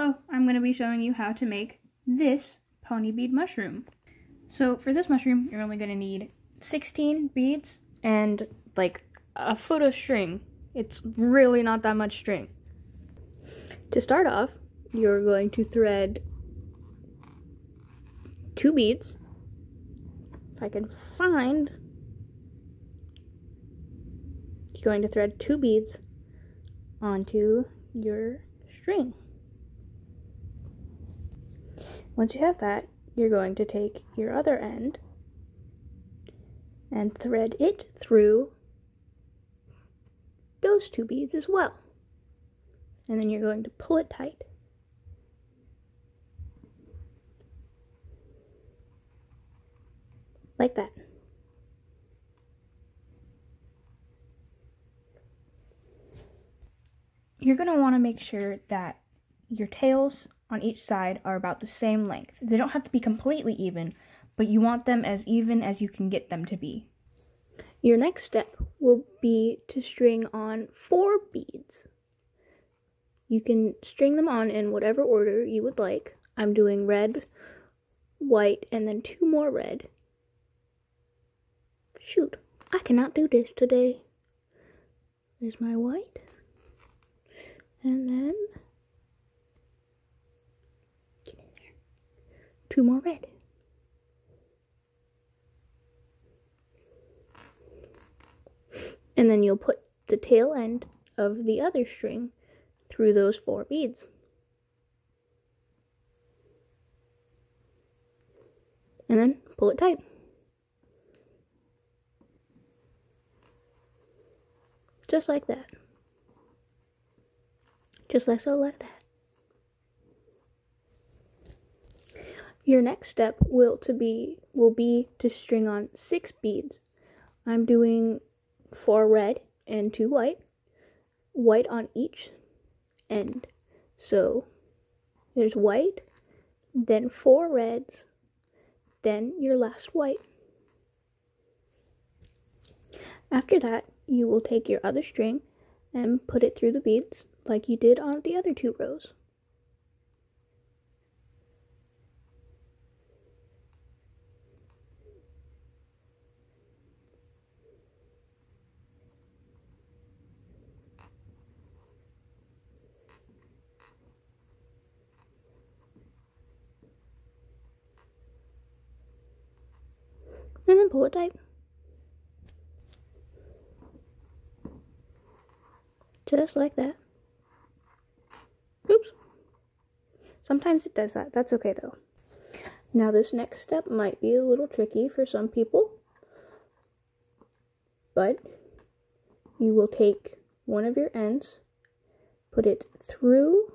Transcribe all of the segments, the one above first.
So I'm going to be showing you how to make this pony bead mushroom. So for this mushroom, you're only going to need 16 beads and like a foot of string. It's really not that much string. To start off, you're going to thread two beads. If I can find, you're going to thread two beads onto your string. Once you have that, you're going to take your other end and thread it through those two beads as well. And then you're going to pull it tight. Like that. You're going to want to make sure that your tails on each side are about the same length. They don't have to be completely even, but you want them as even as you can get them to be. Your next step will be to string on four beads. You can string them on in whatever order you would like. I'm doing red, white, and then two more red. Shoot, I cannot do this today. There's my white. And then two more red. And then you'll put the tail end of the other string through those four beads. And then pull it tight. Just like that. Just like so, like that. Your next step will to be will be to string on six beads. I'm doing four red and two white, white on each end. So there's white, then four reds, then your last white. After that, you will take your other string and put it through the beads like you did on the other two rows. And then pull it tight. Just like that. Oops. Sometimes it does that. That's okay though. Now this next step might be a little tricky for some people. But you will take one of your ends, put it through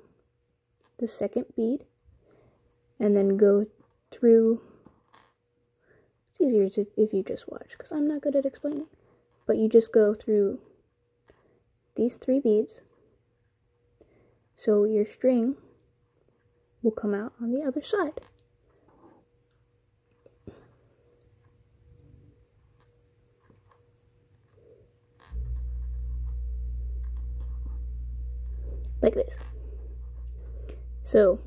the second bead, and then go through easier to, if you just watch because I'm not good at explaining. But you just go through these three beads. So your string will come out on the other side. Like this. So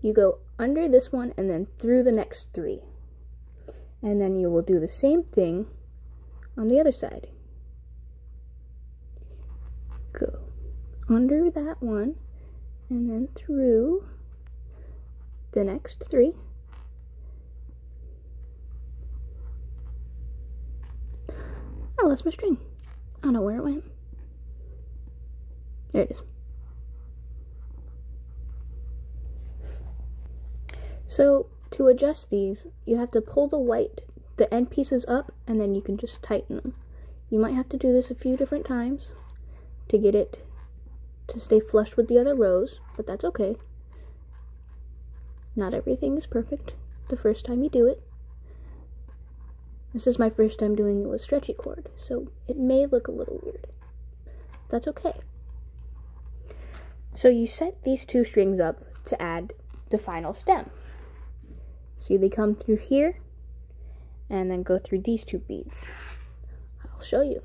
you go under this one and then through the next three and then you will do the same thing on the other side. Go under that one and then through the next three. I lost my string. I don't know where it went. There it is. So to adjust these, you have to pull the white, the end pieces up, and then you can just tighten them. You might have to do this a few different times to get it to stay flush with the other rows, but that's okay. Not everything is perfect the first time you do it. This is my first time doing it with stretchy cord, so it may look a little weird. That's okay. So you set these two strings up to add the final stem. See, they come through here and then go through these two beads. I'll show you.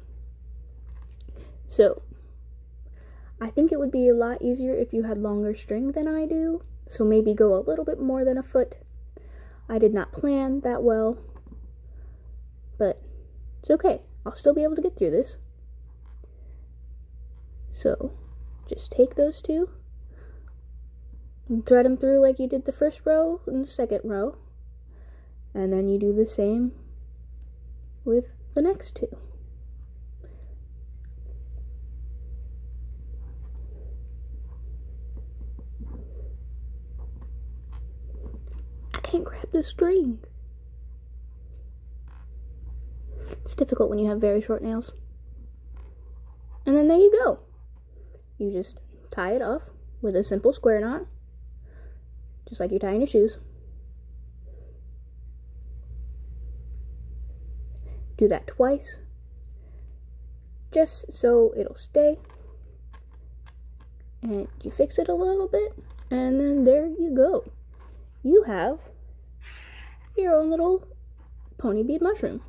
So, I think it would be a lot easier if you had longer string than I do, so maybe go a little bit more than a foot. I did not plan that well, but it's okay. I'll still be able to get through this. So, just take those two, and thread them through like you did the first row and the second row, and then you do the same with the next two. I can't grab the string. It's difficult when you have very short nails. And then there you go. You just tie it off with a simple square knot, just like you're tying your shoes. Do that twice, just so it'll stay. And you fix it a little bit, and then there you go. You have your own little pony bead mushroom.